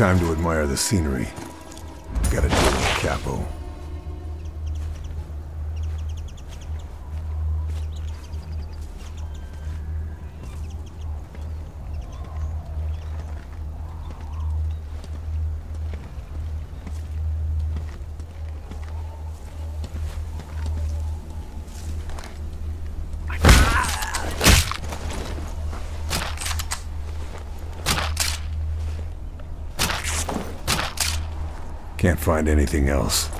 Time to admire the scenery. Gotta deal Capo. Find anything else.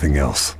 Nothing else.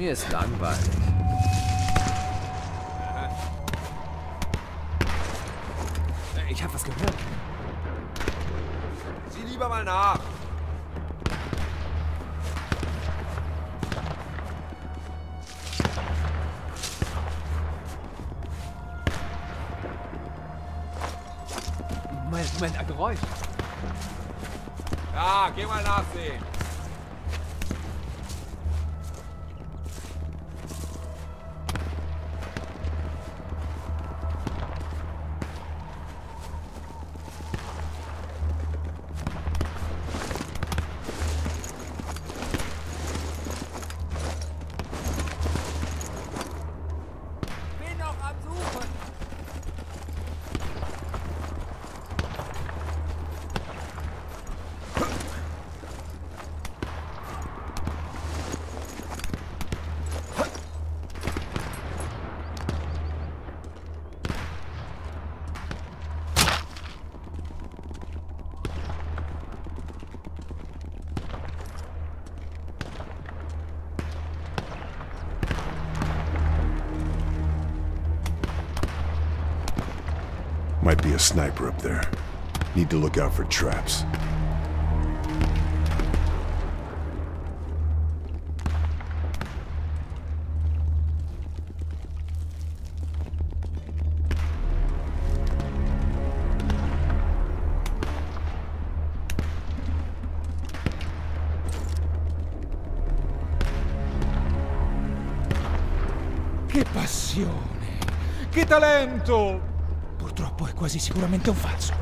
Mir ist langweilig. Äh, Ich habe was gehört. Sieh lieber mal nach. Moment, ein Geräusch. Ja, geh mal nachsehen. A sniper up there. Need to look out for traps. Quasi sicuramente un falso.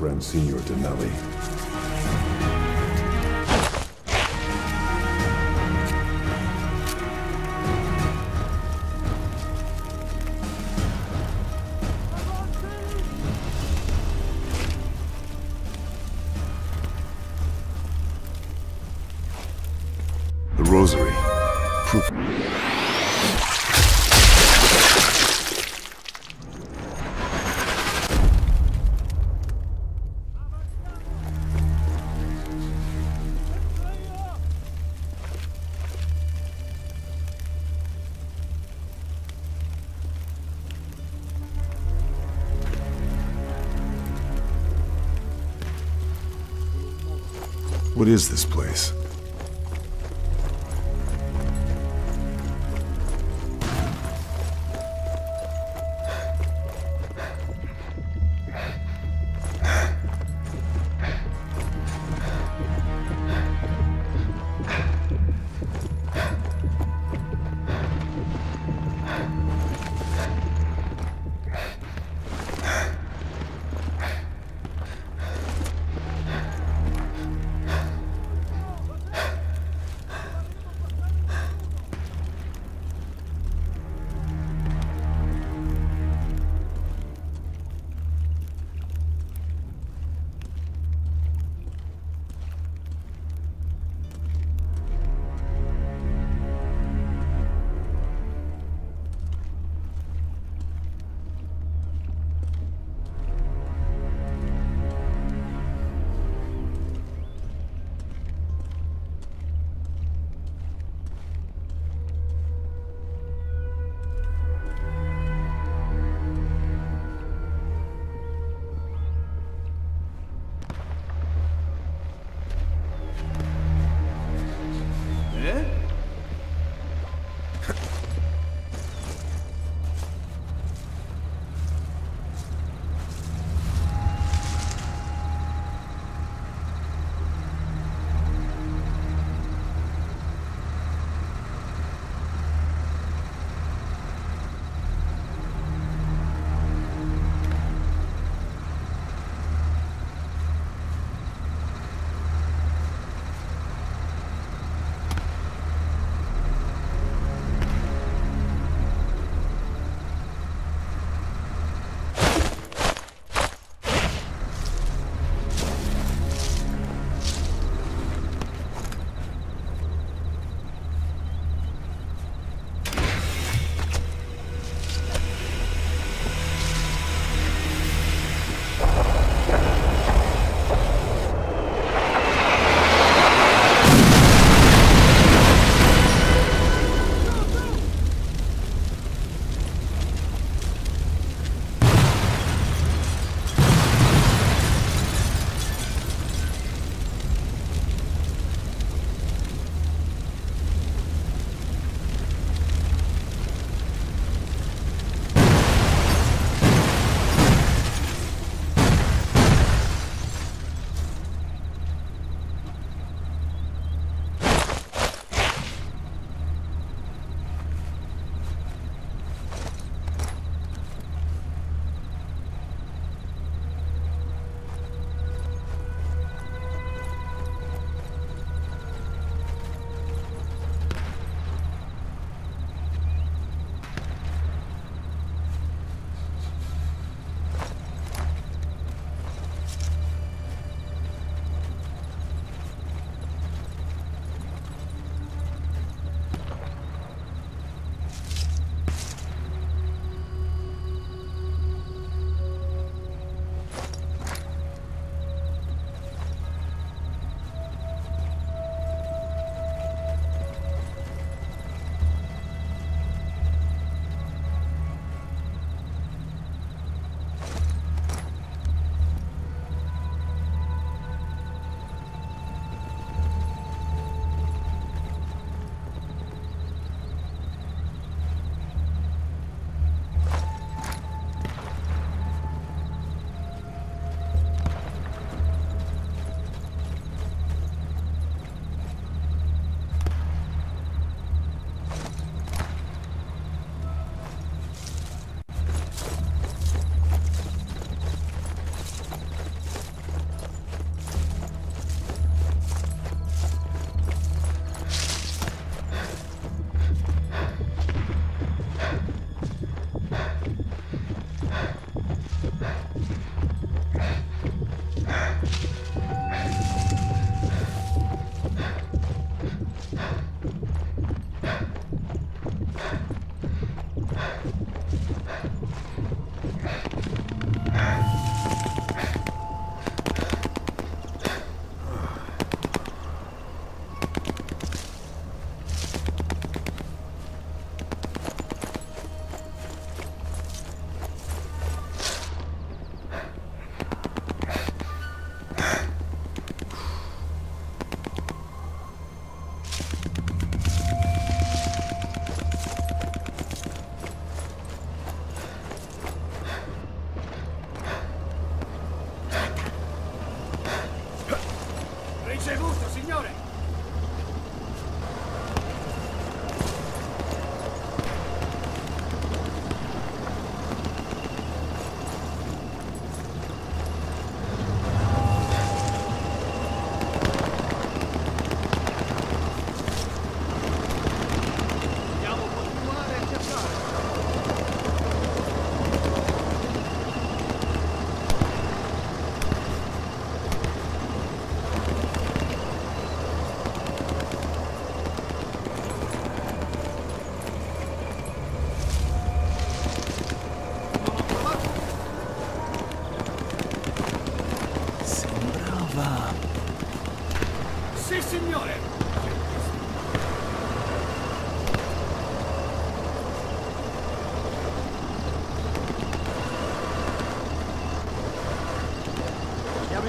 friend Senior Denali. Is this place?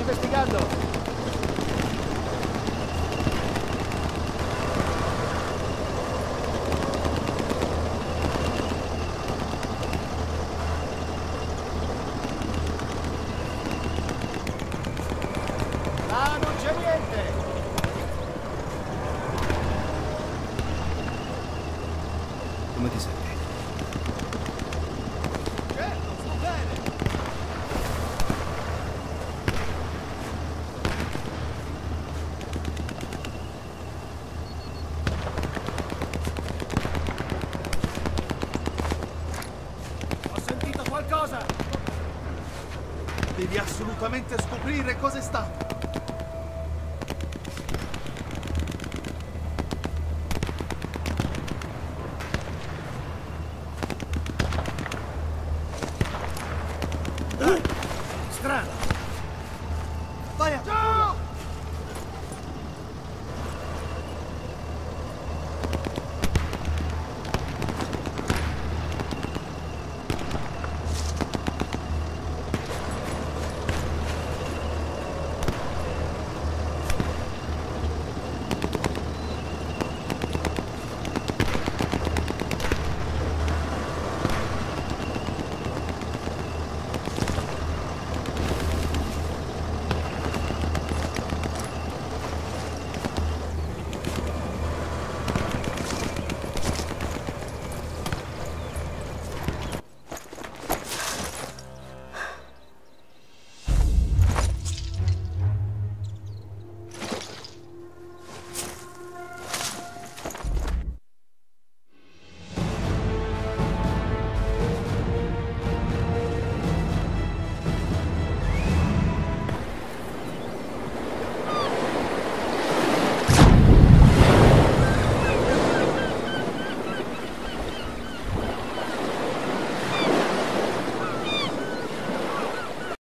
investigando.